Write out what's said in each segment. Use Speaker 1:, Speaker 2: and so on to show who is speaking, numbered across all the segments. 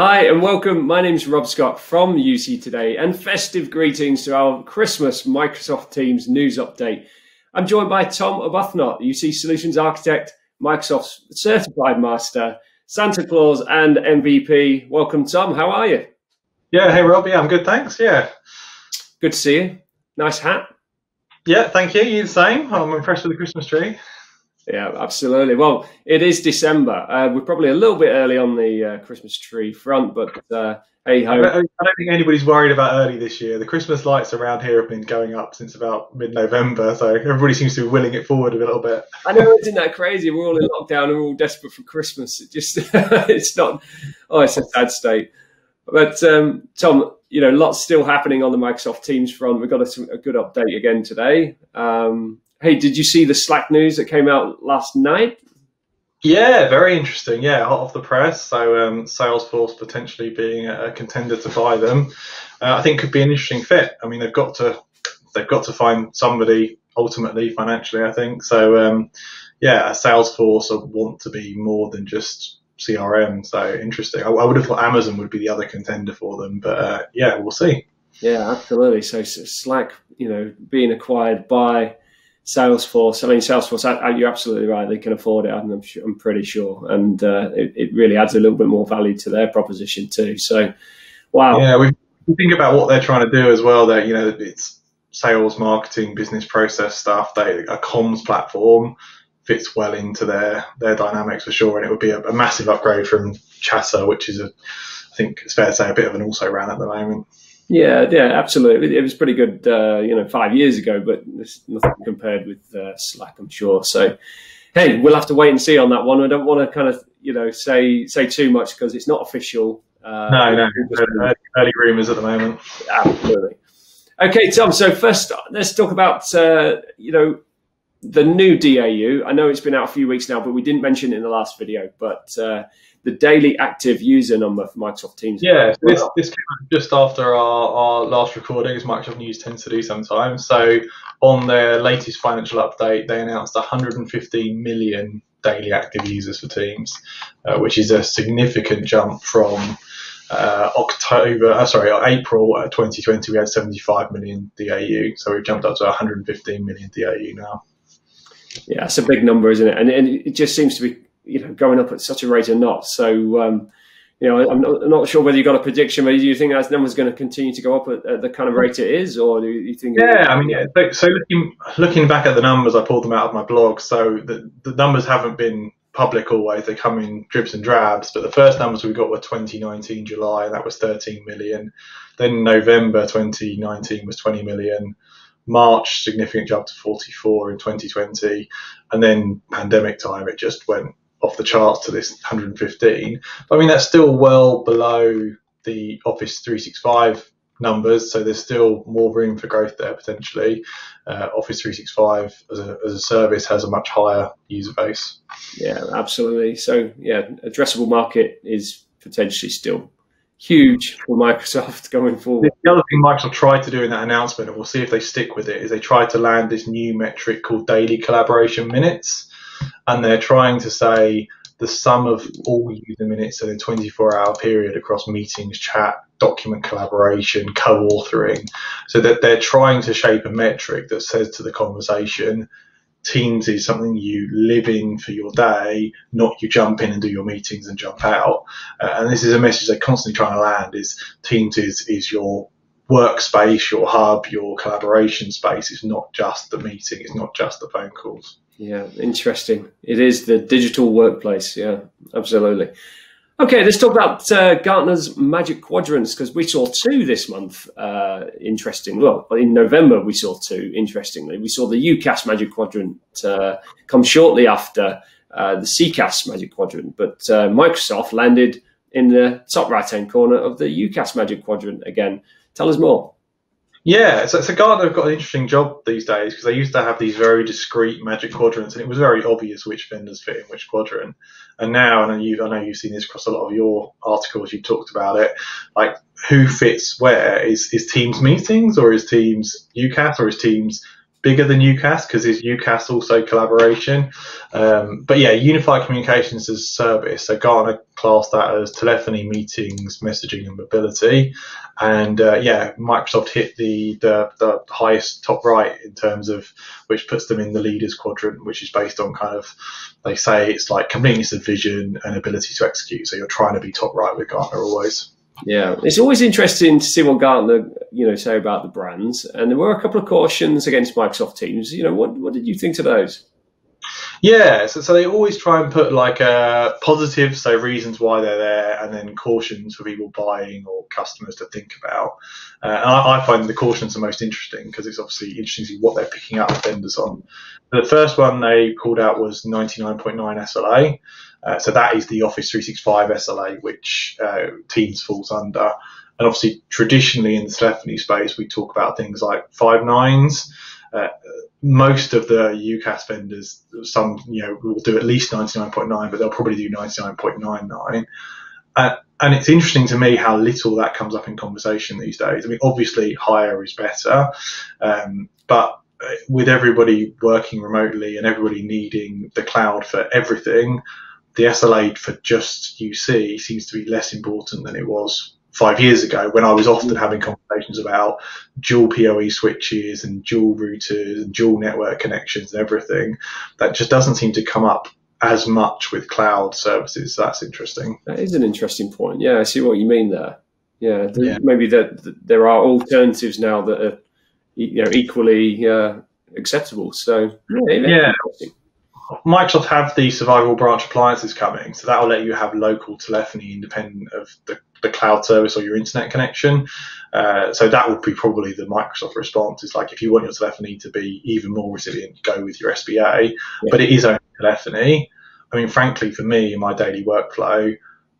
Speaker 1: Hi and welcome. My name is Rob Scott from UC Today and festive greetings to our Christmas Microsoft Teams news update. I'm joined by Tom Arbuthnot, UC Solutions Architect, Microsoft's Certified Master, Santa Claus and MVP. Welcome, Tom. How are you?
Speaker 2: Yeah, hey Rob. Yeah, I'm good. Thanks. Yeah.
Speaker 1: Good to see you. Nice hat.
Speaker 2: Yeah, thank you. You the same. I'm impressed with the Christmas tree.
Speaker 1: Yeah, absolutely. Well, it is December. Uh, we're probably a little bit early on the uh, Christmas tree front, but uh, hey ho.
Speaker 2: I don't, I don't think anybody's worried about early this year. The Christmas lights around here have been going up since about mid-November, so everybody seems to be willing it forward a little bit.
Speaker 1: I know, isn't that crazy? We're all in lockdown and we're all desperate for Christmas. It just, it's not. Oh, it's a sad state. But um, Tom, you know, lots still happening on the Microsoft Teams front. We've got a, a good update again today. Um, hey, did you see the Slack news that came out last night?
Speaker 2: Yeah, very interesting. Yeah, hot off the press. So um, Salesforce potentially being a contender to buy them, uh, I think could be an interesting fit. I mean, they've got to they've got to find somebody ultimately financially. I think so. Um, yeah, Salesforce want to be more than just CRM. So interesting. I, I, would have thought Amazon would be the other contender for them, but uh, yeah, we'll see.
Speaker 1: Yeah, absolutely. So, so Slack, you know, being acquired by Salesforce. I mean, Salesforce. I, I, you're absolutely right. They can afford it. I'm, I'm pretty sure, and uh, it, it, really adds a little bit more value to their proposition too. So, wow.
Speaker 2: Yeah, we think about what they're trying to do as well. That you know, it's sales, marketing, business process stuff. They a comms platform fits well into their their dynamics for sure, and it would be a, a massive upgrade from Chatter, which is a I think it's fair to say a bit of an also ran at the moment.
Speaker 1: Yeah, yeah, absolutely. It was pretty good, uh, you know, five years ago, but there's nothing compared with uh, Slack, I'm sure. So, hey, we'll have to wait and see on that one. I don't want to kind of, you know, say say too much because it's not official.
Speaker 2: Uh, no, no, early, early rumours at the moment.
Speaker 1: Absolutely. Okay, Tom. So first, let's talk about, uh, you know, the new DAU. I know it's been out a few weeks now, but we didn't mention it in the last video. But uh, the daily active user number for Microsoft Teams.
Speaker 2: Yeah, so this, this came just after our, our last recording, as Microsoft News tends to do sometimes. So on their latest financial update, they announced 115 million daily active users for Teams, uh, which is a significant jump from uh, October, uh, sorry, April 2020, we had 75 million DAU. So we've jumped up to 115 million DAU now.
Speaker 1: Yeah, that's a big number, isn't it? And, and it just seems to be you know going up at such a rate or not. So um, you know, I'm not, I'm not, sure whether you got a prediction, but do you think that number's going to continue to go up at, at, the kind of rate it is, or do you think?
Speaker 2: Yeah, I mean, yeah. So looking looking back at the numbers, I pulled them out of my blog. So the the numbers haven't been public always; they come in dribs and drabs. But the first numbers we got were 2019 July, and that was 13 million. Then November 2019 was 20 million. March significant jump to 44 in 2020, and then pandemic time it just went off the charts to this 115. But I mean, that's still well below the Office 365 numbers, so there's still more room for growth there potentially. Uh, Office 365 as a, as a service has a much higher user base.
Speaker 1: Yeah, absolutely. So, yeah, addressable market is potentially still huge for Microsoft going forward.
Speaker 2: The other thing Microsoft tried to do in that announcement, and we'll see if they stick with it, is they tried to land this new metric called daily collaboration minutes and they're trying to say the sum of all user minutes in a 24 hour period across meetings, chat, document collaboration, co authoring, so that they're trying to shape a metric that says to the conversation, Teams is something you live in for your day, not you jump in and do your meetings and jump out. Uh, and this is a message they're constantly trying to land: is Teams is is your workspace, your hub, your collaboration space. It's not just the meeting. It's not just the phone calls.
Speaker 1: Yeah, interesting. It is the digital workplace. Yeah, absolutely. Okay, let's talk about uh, Gartner's Magic Quadrants because we saw two this month. Uh, interesting. Well, in November we saw two. Interestingly, we saw the UCaaS Magic Quadrant uh, come shortly after uh, the CCaaS Magic Quadrant, but uh, Microsoft landed in the top right-hand corner of the UCaaS Magic Quadrant again. Tell us more.
Speaker 2: Yeah, so, so Gartner have got an interesting job these days because they used to have these very discrete magic quadrants, and it was very obvious which vendors fit in which quadrant. And now, and you, I know you've seen this across a lot of your articles, you've talked about it, like who fits where is is Teams meetings or is Teams UCaaS or is Teams bigger than UCaaS because is UCaaS also collaboration? Um, but yeah, unified communications as service. So Gartner class that as telephony, meetings, messaging, and mobility. And uh, yeah, Microsoft hit the, the, the highest top right in terms of which puts them in the leaders quadrant, which is based on kind of they say it's like completeness of vision and ability to execute. So you're trying to be top right with Gartner always.
Speaker 1: Yeah, it's always interesting to see what Gartner, you know, say about the brands. And there were a couple of cautions against Microsoft Teams. You know, what what did you think to those?
Speaker 2: Yeah, so, so they always try and put like uh, positives, so reasons why they're there, and then cautions for people buying or customers to think about. Uh, and I, I, find the cautions the most interesting because it's obviously interesting to see what they're picking up vendors on. The first one they called out was 99.9 SLA. Uh, so that is the Office 365 SLA, which uh, Teams falls under. And obviously, traditionally in the telephony space, we talk about things like five nines. Uh, most of the UCaaS vendors, some you know will do at least 99.9, but they'll probably do 99.99. Uh, and it's interesting to me how little that comes up in conversation these days. I mean, obviously higher is better, um, but with everybody working remotely and everybody needing the cloud for everything, the SLA for just UC seems to be less important than it was five years ago when I was often mm. having conversations about dual PoE switches and dual routers and dual network connections and everything. That just doesn't seem to come up as much with cloud services. That's interesting.
Speaker 1: That is an interesting point. Yeah, I see what you mean there. Yeah, yeah. maybe that there are alternatives now that are you know equally uh, acceptable. So
Speaker 2: yeah, yeah. Microsoft have the survival branch appliances coming, so that will let you have local telephony independent of the, the cloud service or your internet connection. Uh, so that would be probably the Microsoft response. Is like if you want your telephony to be even more resilient, go with your SBA. Yeah. But it is only telephony. I mean, frankly, for me in my daily workflow,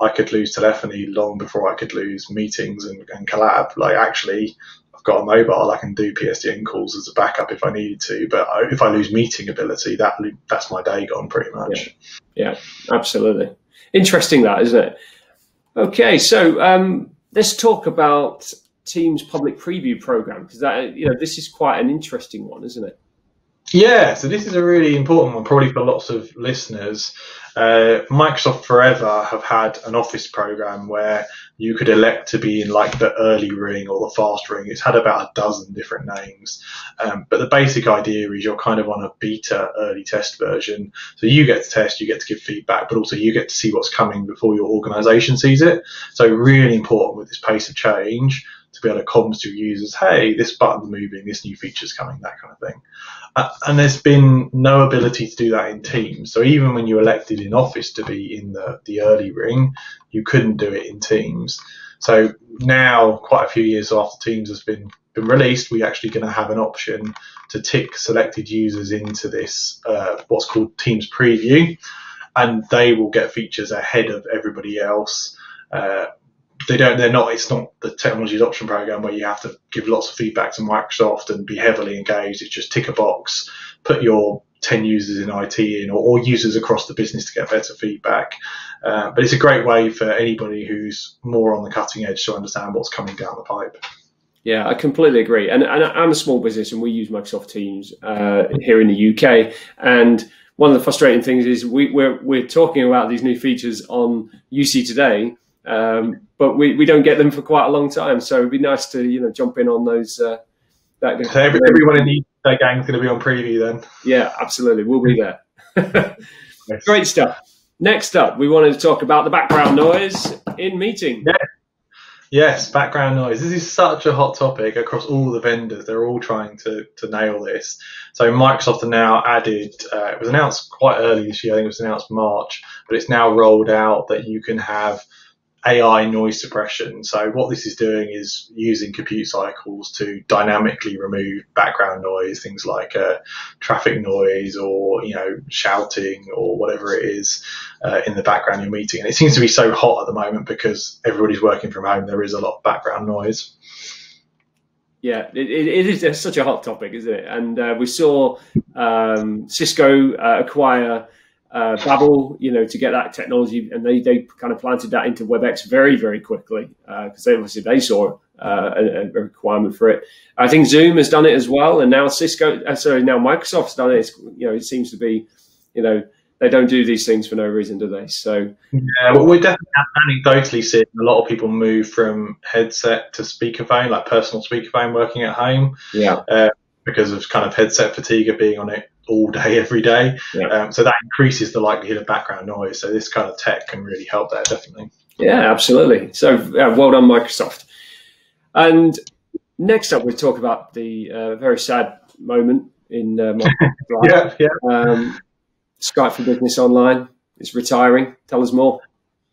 Speaker 2: I could lose telephony long before I could lose meetings and, and collab. Like actually, got a mobile, I can do PSTN calls as a backup if I needed to. But if I lose meeting ability, that that's my day gone pretty much.
Speaker 1: Yeah, yeah absolutely. Interesting that, isn't it? Okay, so um, let's talk about Teams public preview program because that you know this is quite an interesting one, isn't it?
Speaker 2: Yeah, so this is a really important one, probably for lots of listeners. Uh, Microsoft forever have had an Office program where you could elect to be in like the early ring or the fast ring. It's had about a dozen different names, um, but the basic idea is you're kind of on a beta early test version. So you get to test, you get to give feedback, but also you get to see what's coming before your organization sees it. So really important with this pace of change to be able to comms to users, hey, this button's moving, this new feature's coming, that kind of thing. Uh, and there's been no ability to do that in Teams. So even when you elected in Office to be in the, the early ring, you couldn't do it in Teams. So now, quite a few years after Teams has been been released, we're actually going to have an option to tick selected users into this uh, what's called Teams Preview, and they will get features ahead of everybody else. Uh, they don't they're not it's not the technology adoption program where you have to give lots of feedback to Microsoft and be heavily engaged. It's just tick a box, put your 10 users in IT in or, or users across the business to get better feedback. Uh, but it's a great way for anybody who's more on the cutting edge to understand what's coming down the pipe.
Speaker 1: Yeah, I completely agree. And, and I'm a small business and we use Microsoft Teams uh, here in the UK. And one of the frustrating things is we, we're, we're talking about these new features on UC today, um, but we, we don't get them for quite a long time. So it'd be nice to you know jump in on those. Uh,
Speaker 2: that, so every, everyone in the that gang's going to be on preview then.
Speaker 1: Yeah, absolutely, we'll be there. yes. Great stuff. Next up, we wanted to talk about the background noise in meeting.
Speaker 2: Yeah. Yes, background noise. This is such a hot topic across all the vendors. They're all trying to, to nail this. So Microsoft have now added, uh, it was announced quite early this year, I think it was announced March, but it's now rolled out that you can have AI noise suppression. So what this is doing is using compute cycles to dynamically remove background noise, things like uh, traffic noise or you know shouting or whatever it is uh, in the background you're meeting. And it seems to be so hot at the moment because everybody's working from home. There is a lot of background noise.
Speaker 1: Yeah, it, it is such a hot topic, isn't it? And uh, we saw um, Cisco uh, acquire uh, Babel, you know, to get that technology, and they, they kind of planted that into WebEx very very quickly because uh, they obviously they saw uh, a, a, requirement for it. I think Zoom has done it as well, and now Cisco, uh, sorry, now Microsoft's done it. It's, you know, it seems to be, you know, they don't do these things for no reason, do they? So
Speaker 2: yeah, well, we're definitely anecdotally seeing a lot of people move from headset to speakerphone, like personal speakerphone, working at home.
Speaker 1: Yeah.
Speaker 2: Uh, because of kind of headset fatigue of being on it all day, every day. Yeah. Um, so that increases the likelihood of background noise. So this kind of tech can really help there, definitely.
Speaker 1: Yeah, absolutely. So uh, well done, Microsoft. And next up, we talk about the uh, very sad moment in uh,
Speaker 2: yeah, yeah.
Speaker 1: Um, Skype for Business Online is retiring. Tell us more.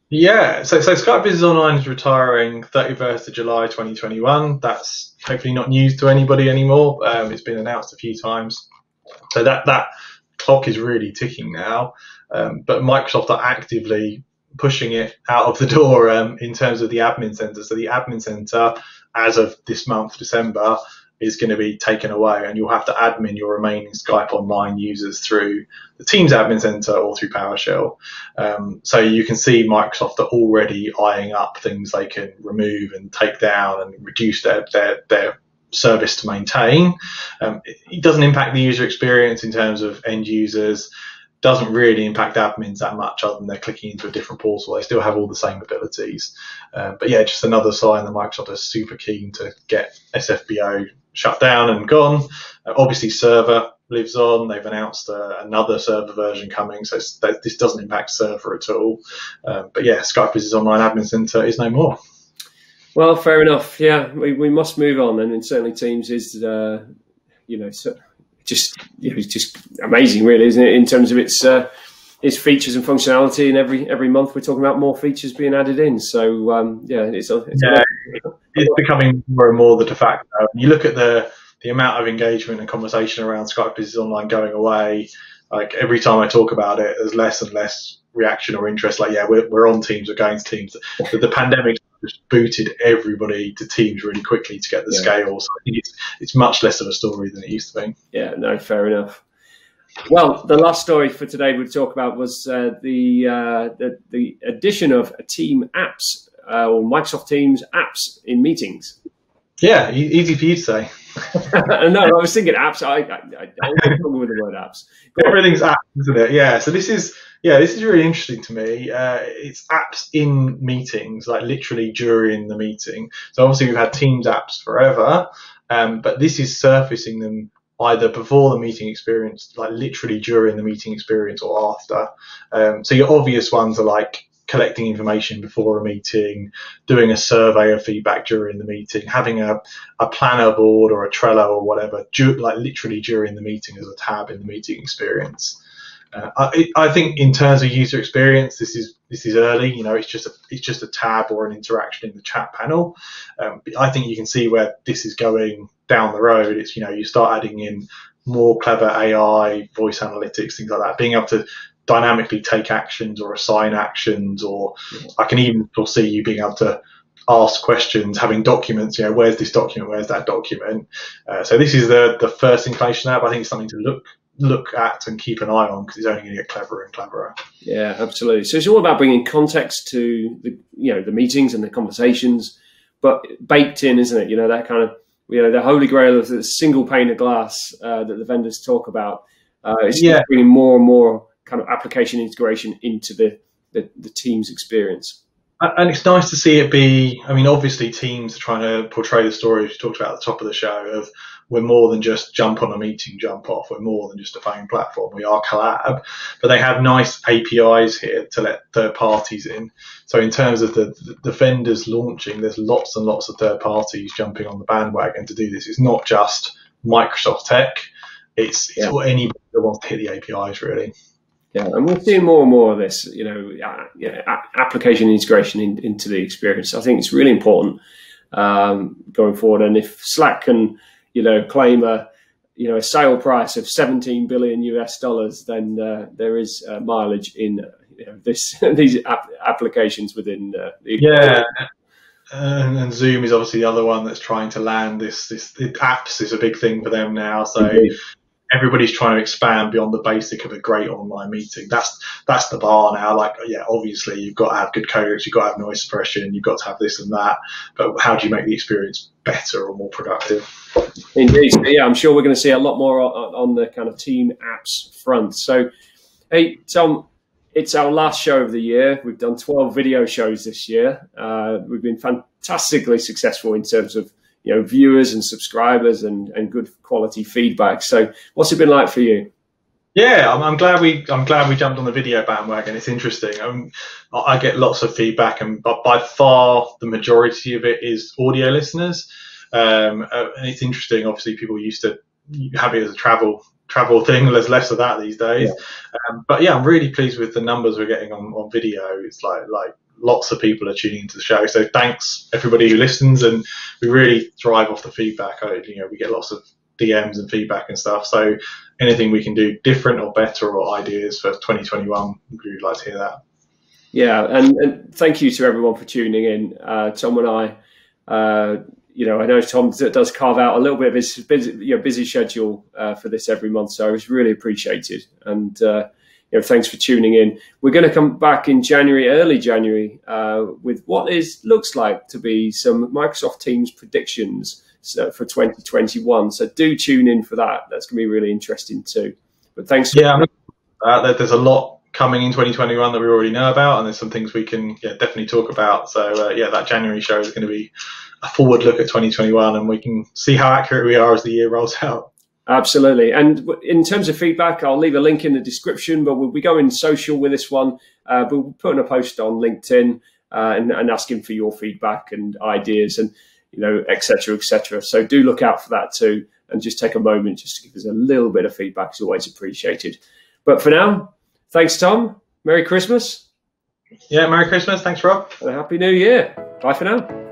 Speaker 2: Yeah, so, so Skype Business Online is retiring 31st of July 2021. That's hopefully not news to anybody anymore. Um, it's been announced a few times. So that, that clock is really ticking now. Um, but Microsoft are actively pushing it out of the door um, in terms of the admin center. So the admin center, as of this month, December, is going to be taken away, and you'll have to admin your remaining Skype Online users through the Teams Admin Center or through PowerShell. Um, so you can see Microsoft are already eyeing up things they can remove and take down and reduce their their, their service to maintain. Um, it doesn't impact the user experience in terms of end users doesn't really impact admins that much other than they're clicking into a different portal. They still have all the same abilities. Uh, but yeah, just another sign that Microsoft is super keen to get SFBO shut down and gone. Uh, obviously, server lives on. They've announced uh, another server version coming, so this doesn't impact server at all. Um, but yeah, Skype Business Online Admin Center is no more.
Speaker 1: Well, fair enough. Yeah, we, we must move on, and certainly Teams is, uh, you know, so just you know, just amazing, really, isn't it? In terms of its uh, its features and functionality, and every every month we're talking about more features being added in. So um, yeah, it's, it's
Speaker 2: yeah, it's becoming more and more the de facto. You look at the the amount of engagement and conversation around Skype Business Online going away. Like every time I talk about it, there's less and less reaction or interest. Like, yeah, we're, we're on Teams, we're going to Teams. The, the pandemic just booted everybody to Teams really quickly to get the yeah. scale. So I think it's, it's much less of a story than it used to be.
Speaker 1: Yeah, no, fair enough. Well, the last story for today we'd talk about was uh, the, uh, the, the addition of Team apps uh, or Microsoft Teams apps in meetings.
Speaker 2: Yeah, easy for you to say.
Speaker 1: no, I was thinking apps. I, I, I, I with the word apps.
Speaker 2: Everything's apps, isn't it? Yeah. So this is yeah, this is really interesting to me. Uh, it's apps in meetings, like literally during the meeting. So obviously we've had Teams apps forever, um, but this is surfacing them either before the meeting experience, like literally during the meeting experience, or after. Um, so your obvious ones are like collecting information before a meeting, doing a survey of feedback during the meeting, having a, a planner board or a Trello or whatever, like literally during the meeting as a tab in the meeting experience. Uh, I, I, think in terms of user experience, this is this is early. You know, it's just a it's just a tab or an interaction in the chat panel. Um, I think you can see where this is going down the road. It's you know you start adding in more clever AI, voice analytics, things like that, being able to dynamically take actions or assign actions, or I can even foresee you being able to ask questions, having documents. You know, where's this document? Where's that document? Uh, so this is the the first inclination app. I think it's something to look look at and keep an eye on because it's only going to get cleverer and cleverer.
Speaker 1: Yeah, absolutely. So it's all about bringing context to the you know the meetings and the conversations, but baked in, isn't it? You know that kind of you know the holy grail of the single pane of glass uh, that the vendors talk about. Uh, it's yeah. bringing more and more kind of application integration into the, the, the team's experience
Speaker 2: and it's nice to see it be. I mean, obviously, teams are trying to portray the story we talked about at the top of the show of we're more than just jump on a meeting, jump off. We're more than just a phone platform. We are collab, but they have nice APIs here to let third parties in. So in terms of the, the vendors launching, there's lots and lots of third parties jumping on the bandwagon to do this. It's not just Microsoft tech. It's, it's yeah. anybody that wants to hit the APIs really.
Speaker 1: Yeah, and we're seeing more and more of this, you know, uh, application integration in, into the experience. I think it's really important um, going forward. And if Slack can, you know, claim a, you know, a sale price of 17 billion US dollars, then uh, there is uh, mileage in you know, this these ap- applications within. Uh,
Speaker 2: yeah, and, and, Zoom is obviously the other one that's trying to land this. This apps is a big thing for them now. So. Everybody's trying to expand beyond the basic of a great online meeting. That's that's the bar now. Like, yeah, obviously you've got to have good codecs, you've got to have noise suppression, you've got to have this and that. But how do you make the experience better or more productive?
Speaker 1: Indeed, yeah, I'm sure we're going to see a lot more on, on the kind of team apps front. So, hey, Tom, it's our last show of the year. We've done 12 video shows this year. Uh, we've been fantastically successful in terms of you know viewers and subscribers and, and good quality feedback. So, what's it been like for you?
Speaker 2: Yeah, I'm, I'm, glad we I'm glad we jumped on the video bandwagon. It's interesting. Um, I get lots of feedback, and but by far the majority of it is audio listeners. Um, uh, and it's interesting. Obviously, people used to have it as a travel travel thing. There's less of that these days. Yeah. Um, but yeah, I'm really pleased with the numbers we're getting on, on video. It's like like lots of people are tuning into the show. So thanks everybody who listens, and we really thrive off the feedback. I, you know, we get lots of DMs and feedback and stuff. So anything we can do different or better or ideas for 2021, we'd like to hear that.
Speaker 1: Yeah, and, and thank you to everyone for tuning in. Uh, Tom and I, uh, you know, I know Tom does carve out a little bit of his busy, you know, busy schedule uh, for this every month, so it's really appreciated. And uh, you know, thanks for tuning in. We're going to come back in January, early January, uh, with what is looks like to be some Microsoft Teams predictions for 2021. So do tune in for that. That's going to be really interesting too. But thanks.
Speaker 2: Yeah, uh, there's a lot coming in 2021 that we already know about, and there's some things we can yeah, definitely talk about. So uh, yeah, that January show is going to be a forward look at 2021, and we can see how accurate we are as the year rolls out.
Speaker 1: Absolutely. And in terms of feedback, I'll leave a link in the description, but we'll be going social with this one. Uh, but we're putting a post on LinkedIn uh, and, and, asking for your feedback and ideas and, you know, etc. etc. So do look out for that too. And just take a moment just to give us a little bit of feedback is always appreciated. But for now, thanks, Tom. Merry Christmas.
Speaker 2: Yeah, Merry Christmas. Thanks, Rob.
Speaker 1: And a Happy New Year. Bye for now.